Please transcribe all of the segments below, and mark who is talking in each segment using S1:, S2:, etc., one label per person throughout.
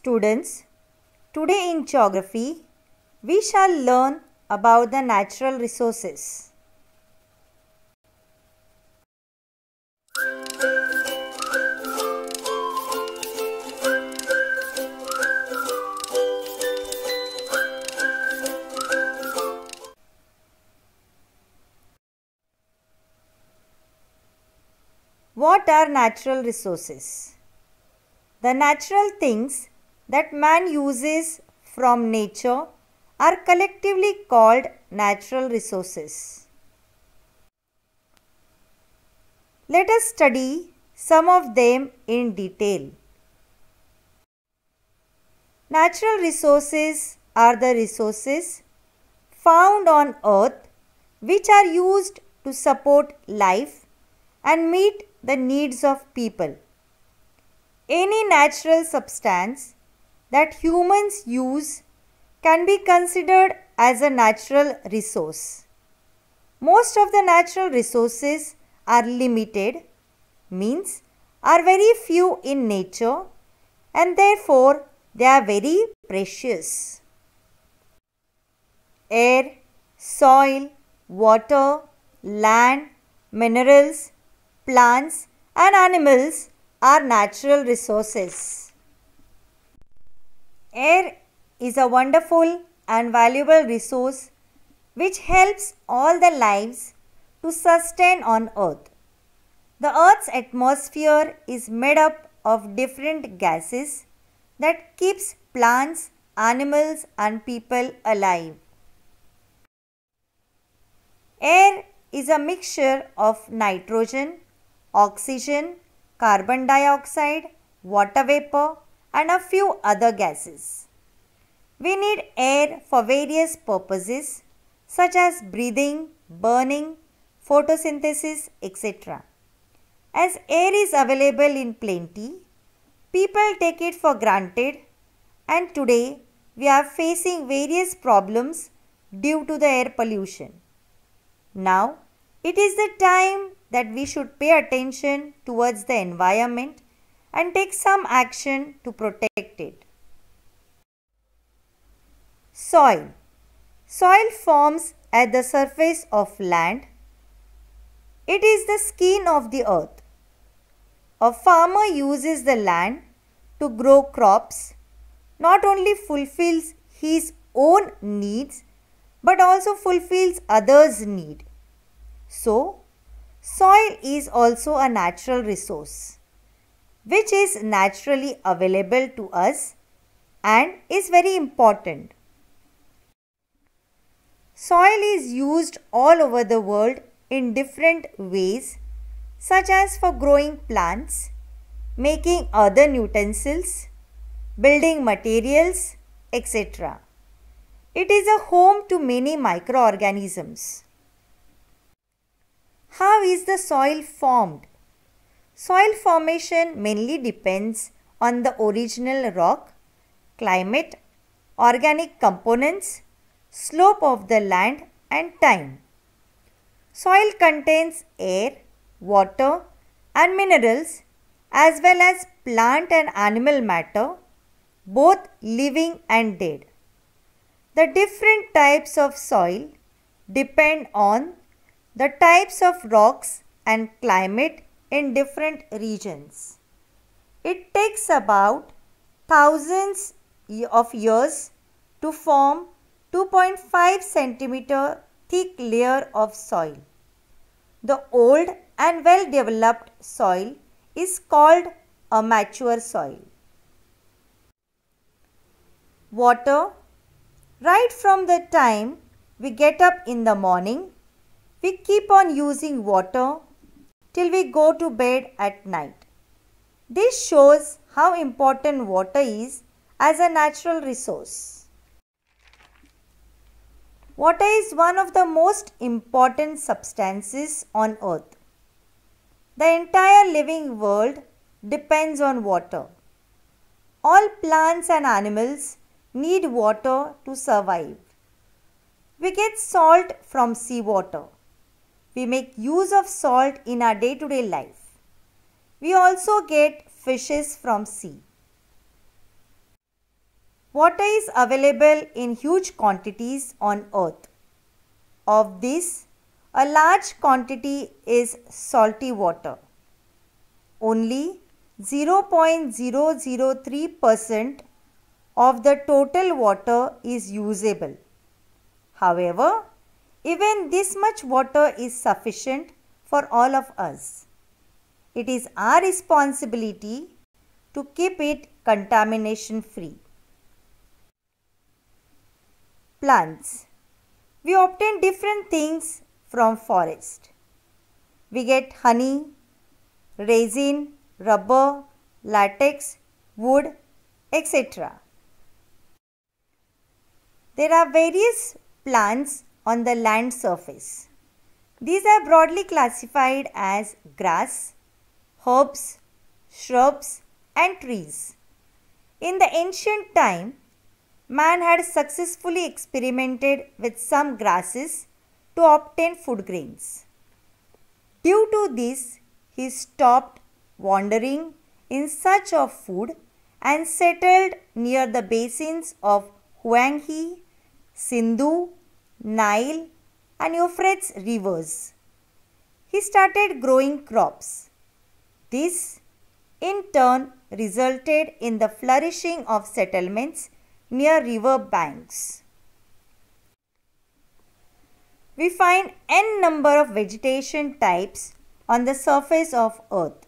S1: Students, today in geography, we shall learn about the natural resources. What are natural resources? The natural things that man uses from nature are collectively called natural resources. Let us study some of them in detail. Natural resources are the resources found on earth which are used to support life and meet the needs of people. Any natural substance that humans use can be considered as a natural resource. Most of the natural resources are limited, means are very few in nature and therefore they are very precious. Air, soil, water, land, minerals, plants and animals are natural resources. Air is a wonderful and valuable resource which helps all the lives to sustain on earth. The earth's atmosphere is made up of different gases that keeps plants, animals and people alive. Air is a mixture of nitrogen, oxygen, carbon dioxide, water vapor and a few other gases. We need air for various purposes such as breathing, burning, photosynthesis, etc. As air is available in plenty, people take it for granted and today we are facing various problems due to the air pollution. Now, it is the time that we should pay attention towards the environment and take some action to protect it. Soil Soil forms at the surface of land. It is the skin of the earth. A farmer uses the land to grow crops, not only fulfills his own needs but also fulfills others' need. So, soil is also a natural resource which is naturally available to us and is very important. Soil is used all over the world in different ways such as for growing plants, making other utensils, building materials, etc. It is a home to many microorganisms. How is the soil formed? Soil formation mainly depends on the original rock, climate, organic components, slope of the land and time. Soil contains air, water and minerals as well as plant and animal matter, both living and dead. The different types of soil depend on the types of rocks and climate in different regions. It takes about thousands of years to form 2.5 centimeter thick layer of soil. The old and well developed soil is called a mature soil. Water Right from the time we get up in the morning we keep on using water till we go to bed at night. This shows how important water is as a natural resource. Water is one of the most important substances on earth. The entire living world depends on water. All plants and animals need water to survive. We get salt from seawater. We make use of salt in our day to day life. We also get fishes from sea. Water is available in huge quantities on earth. Of this, a large quantity is salty water. Only 0.003% of the total water is usable. However, even this much water is sufficient for all of us. It is our responsibility to keep it contamination free. Plants We obtain different things from forest. We get honey, resin, rubber, latex, wood, etc. There are various plants on the land surface. These are broadly classified as grass, herbs, shrubs and trees. In the ancient time, man had successfully experimented with some grasses to obtain food grains. Due to this, he stopped wandering in search of food and settled near the basins of Huang He, Sindhu, Nile and Euphrates rivers. He started growing crops. This in turn resulted in the flourishing of settlements near river banks. We find n number of vegetation types on the surface of earth.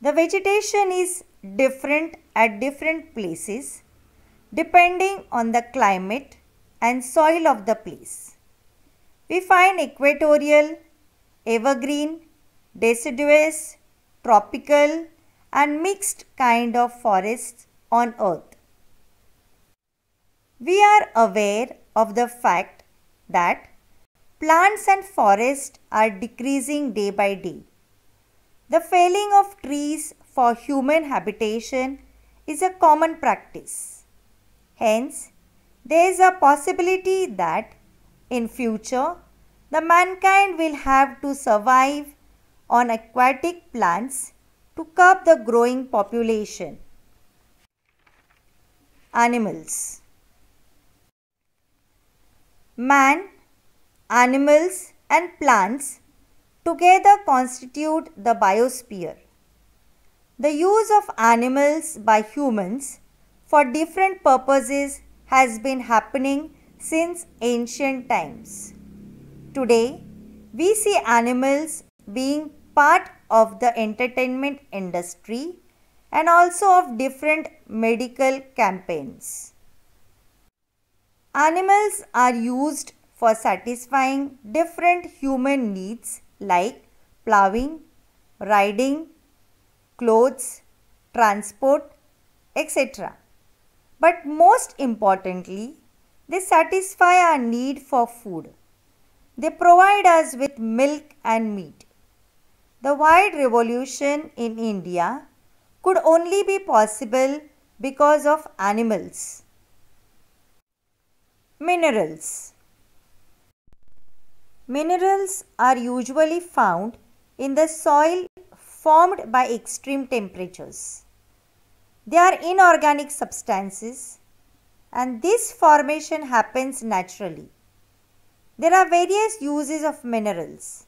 S1: The vegetation is different at different places depending on the climate and soil of the place. We find equatorial, evergreen, deciduous, tropical and mixed kind of forests on earth. We are aware of the fact that plants and forests are decreasing day by day. The felling of trees for human habitation is a common practice. Hence, there is a possibility that in future the mankind will have to survive on aquatic plants to curb the growing population. Animals Man, animals and plants together constitute the biosphere. The use of animals by humans for different purposes has been happening since ancient times. Today, we see animals being part of the entertainment industry and also of different medical campaigns. Animals are used for satisfying different human needs like plowing, riding, clothes, transport, etc. But most importantly, they satisfy our need for food. They provide us with milk and meat. The white revolution in India could only be possible because of animals. Minerals Minerals are usually found in the soil formed by extreme temperatures. They are inorganic substances and this formation happens naturally. There are various uses of minerals.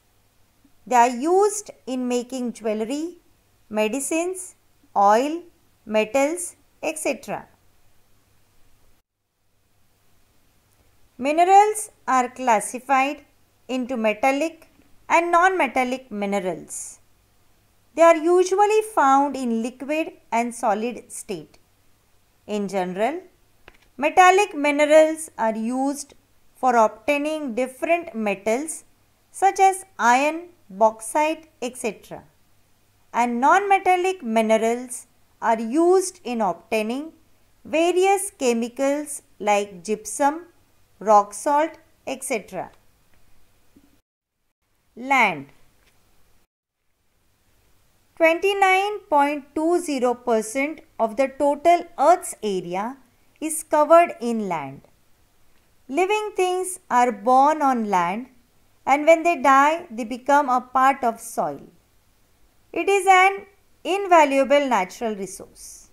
S1: They are used in making jewelry, medicines, oil, metals, etc. Minerals are classified into metallic and non-metallic minerals. They are usually found in liquid and solid state. In general, metallic minerals are used for obtaining different metals such as iron, bauxite, etc. And non-metallic minerals are used in obtaining various chemicals like gypsum, rock salt, etc. Land 29.20% of the total Earth's area is covered in land. Living things are born on land and when they die, they become a part of soil. It is an invaluable natural resource.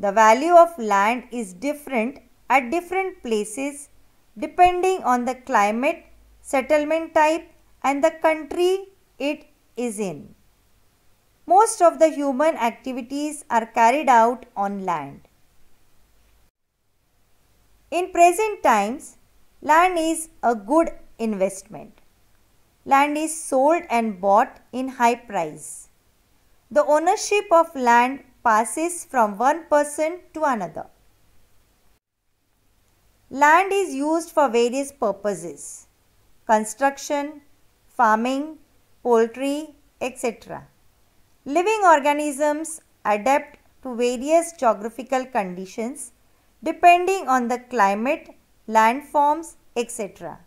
S1: The value of land is different at different places depending on the climate, settlement type and the country it is in. Most of the human activities are carried out on land. In present times, land is a good investment. Land is sold and bought in high price. The ownership of land passes from one person to another. Land is used for various purposes construction, farming, poultry, etc. Living organisms adapt to various geographical conditions depending on the climate, landforms, etc.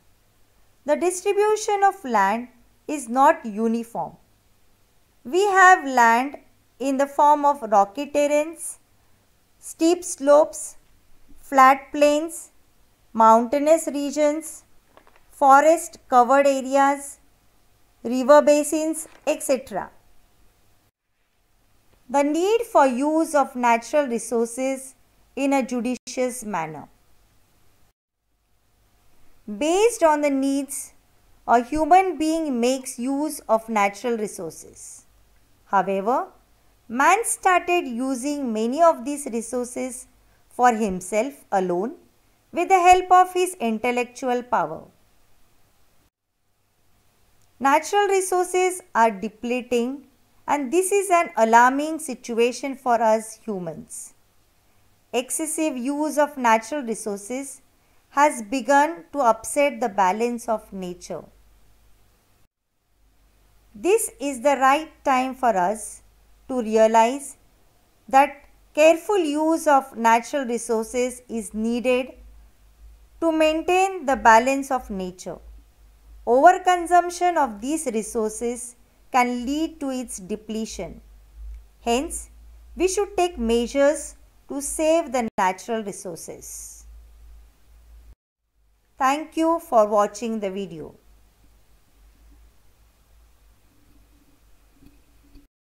S1: The distribution of land is not uniform. We have land in the form of rocky terrains, steep slopes, flat plains, mountainous regions, forest covered areas, river basins, etc. The need for use of natural resources in a judicious manner. Based on the needs, a human being makes use of natural resources. However, man started using many of these resources for himself alone with the help of his intellectual power. Natural resources are depleting and this is an alarming situation for us humans. Excessive use of natural resources has begun to upset the balance of nature. This is the right time for us to realize that careful use of natural resources is needed to maintain the balance of nature. Overconsumption of these resources can lead to its depletion. Hence, we should take measures to save the natural resources. Thank you for watching the video.